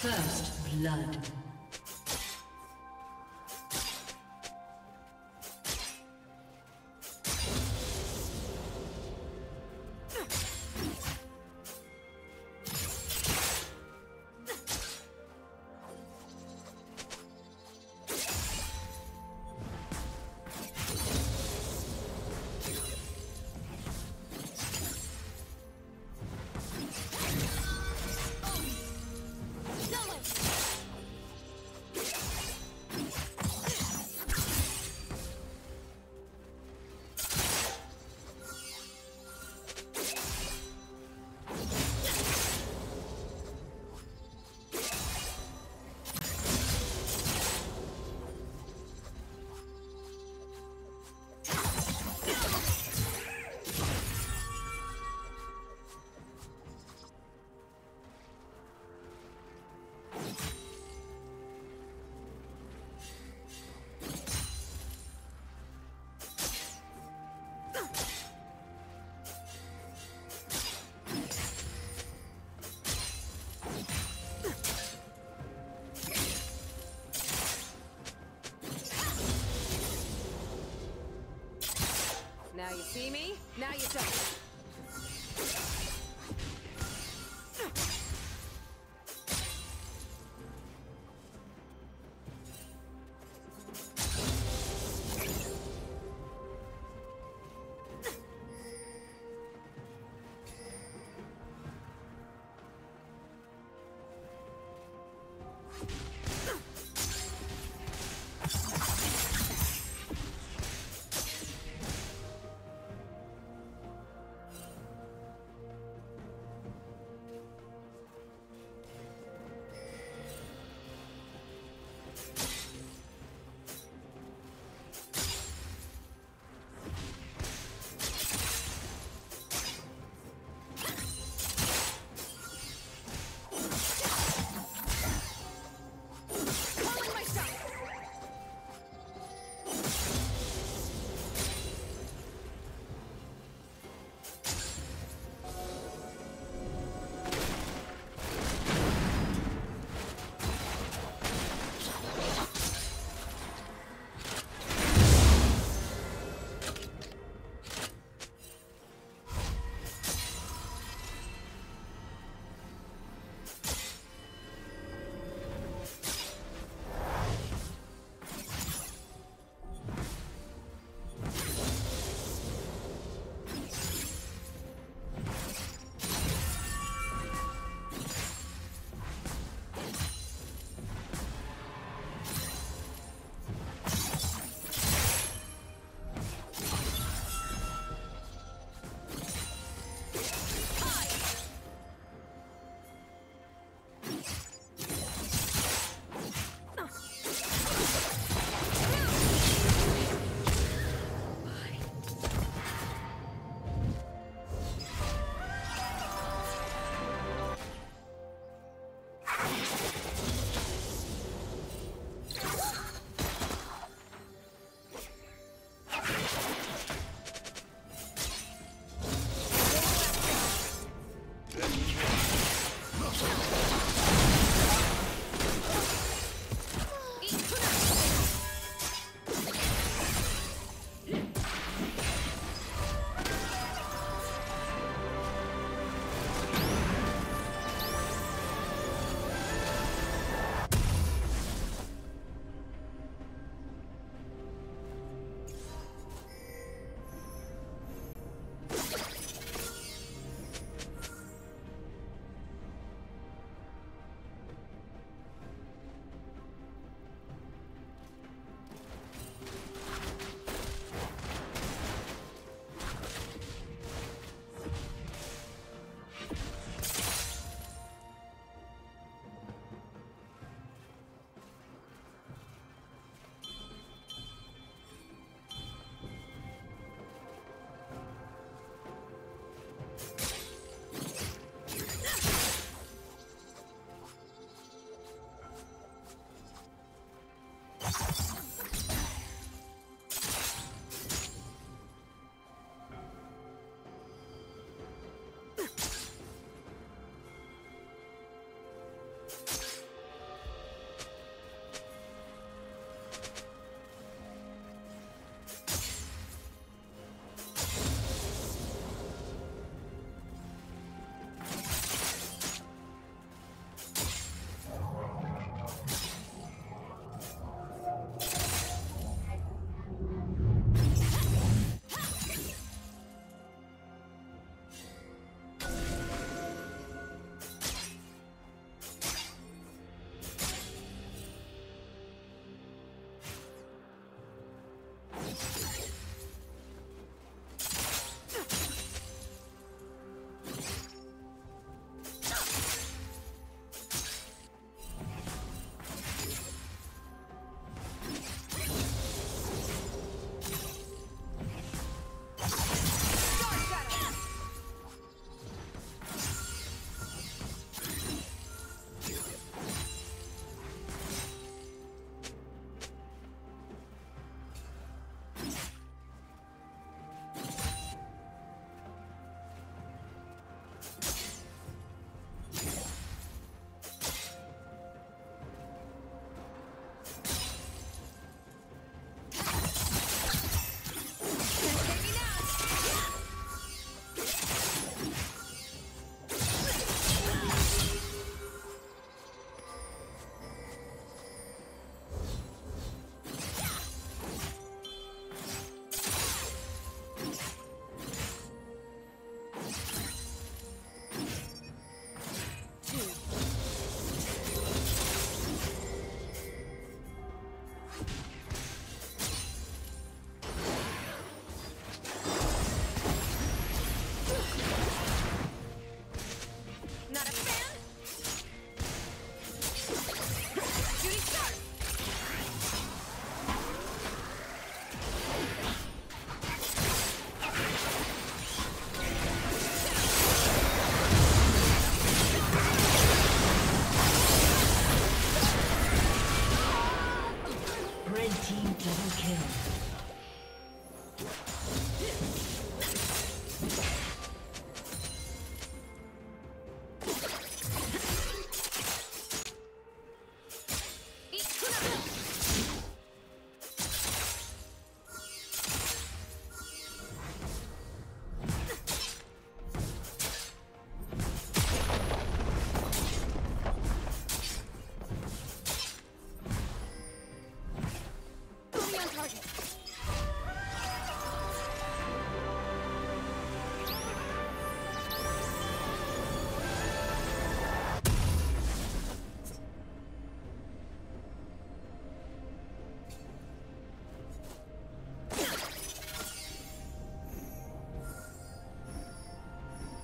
First blood. See me, now you don't.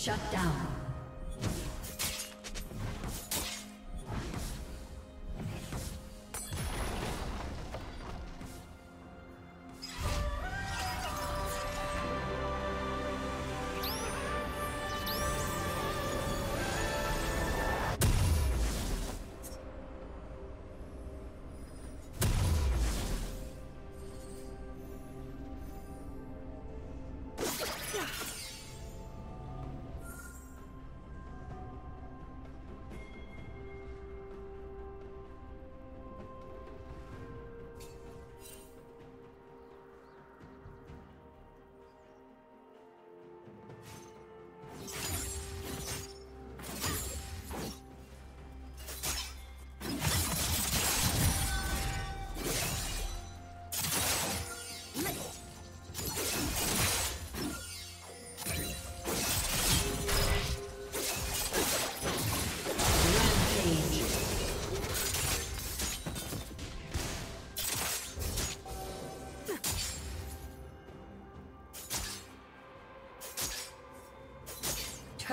Shut down.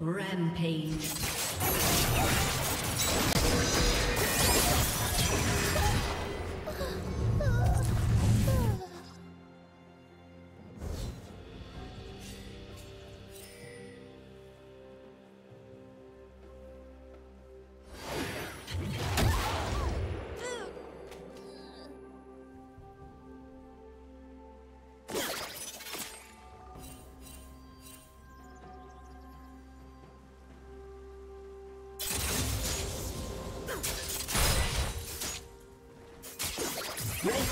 Rampage.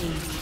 Rampage.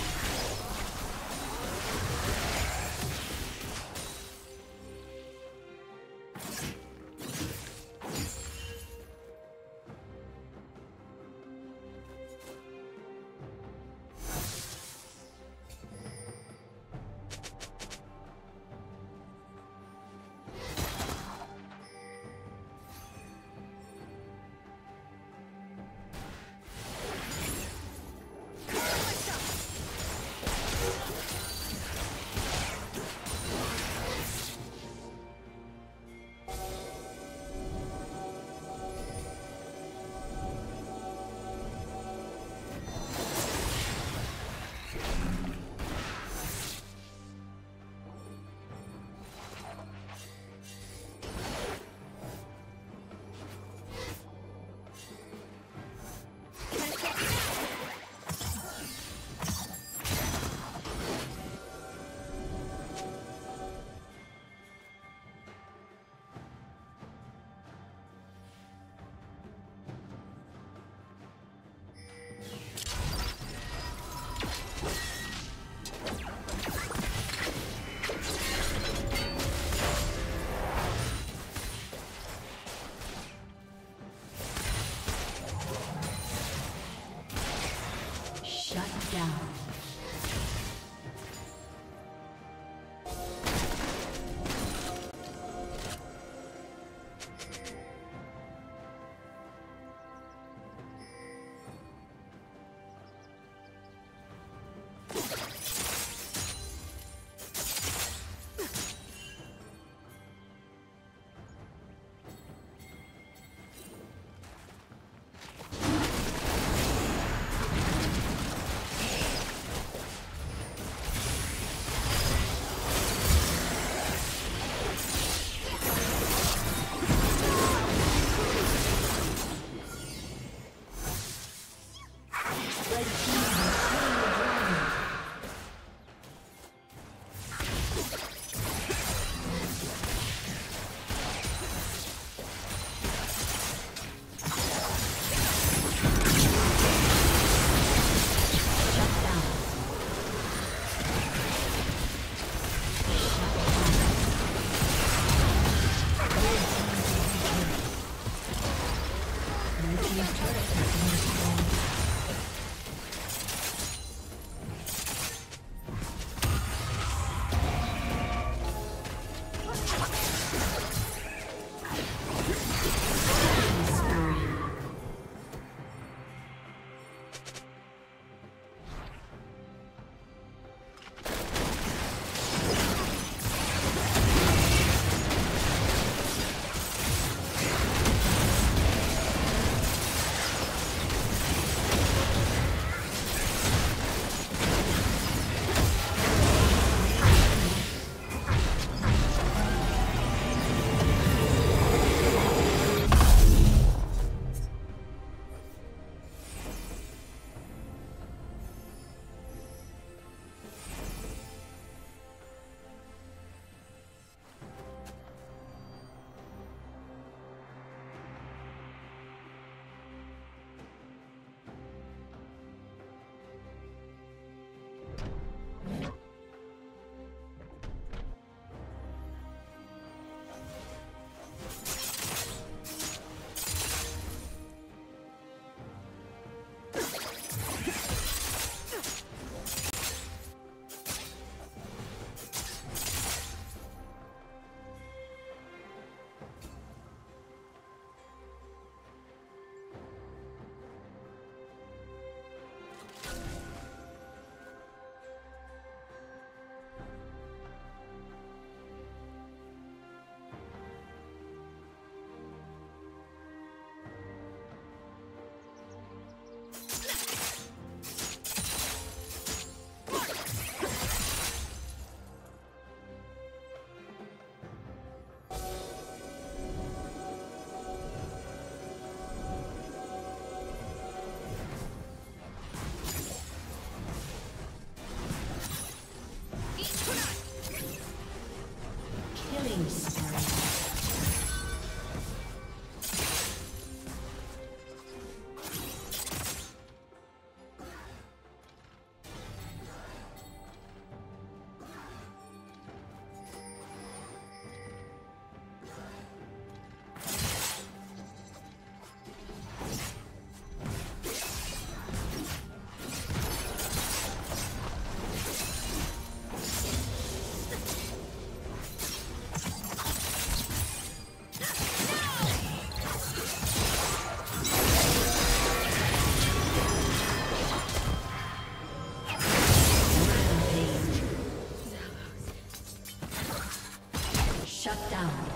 Shut down.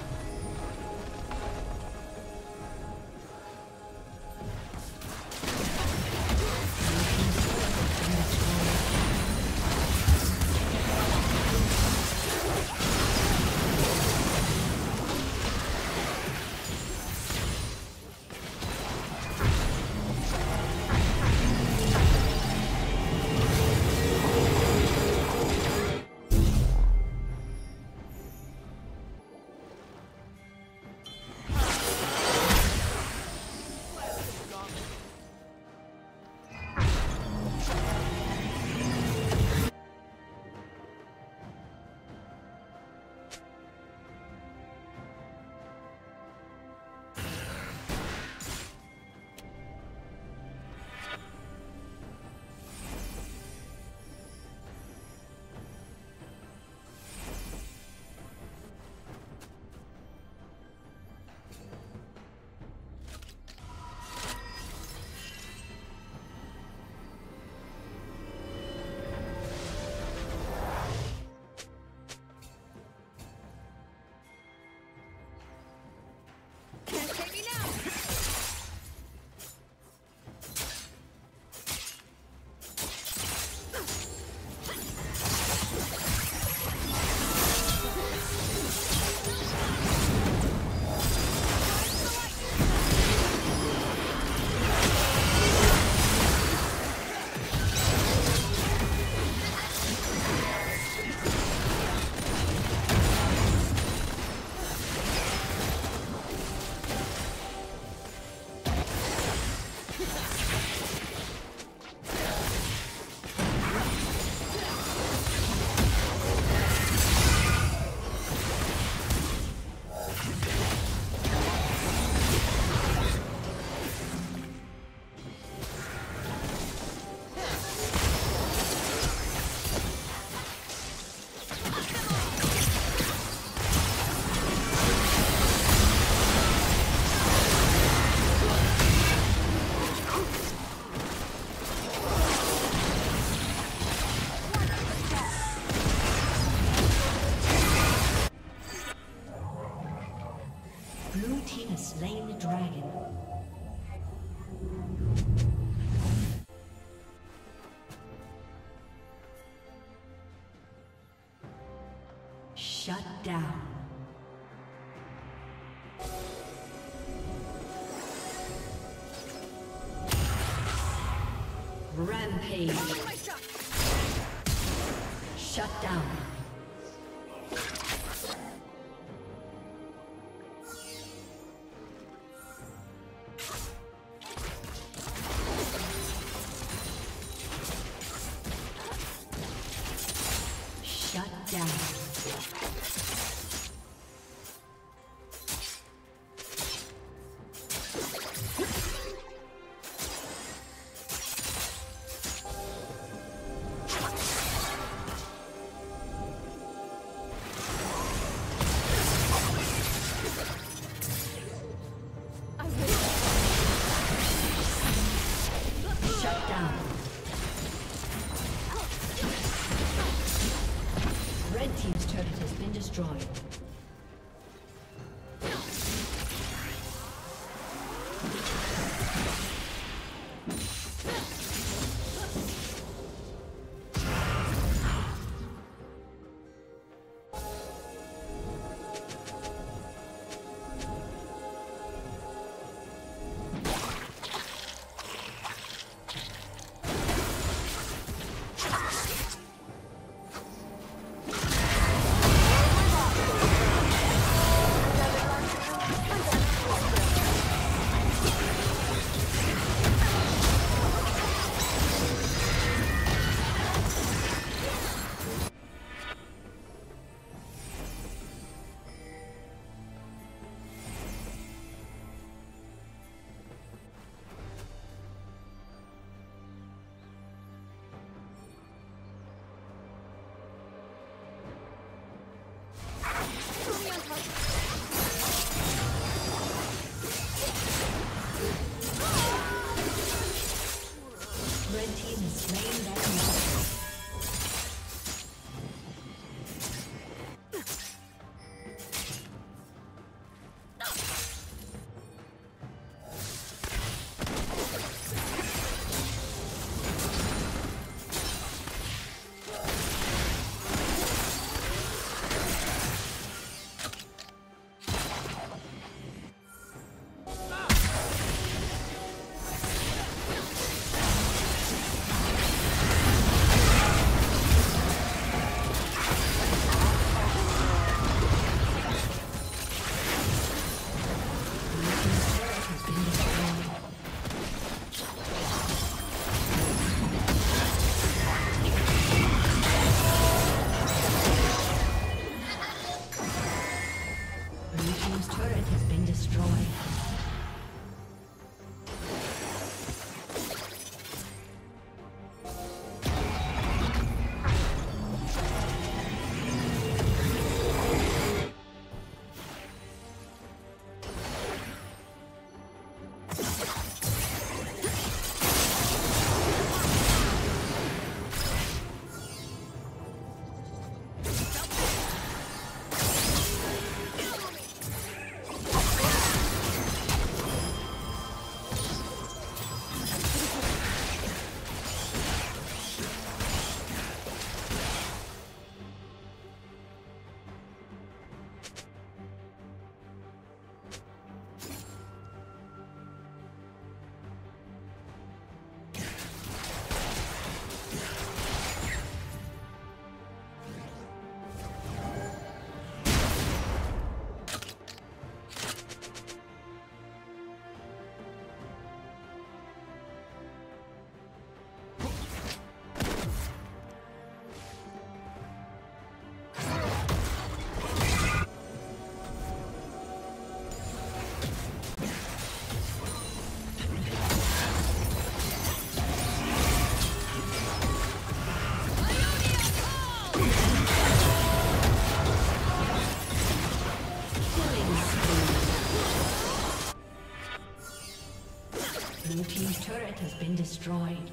Destroyed.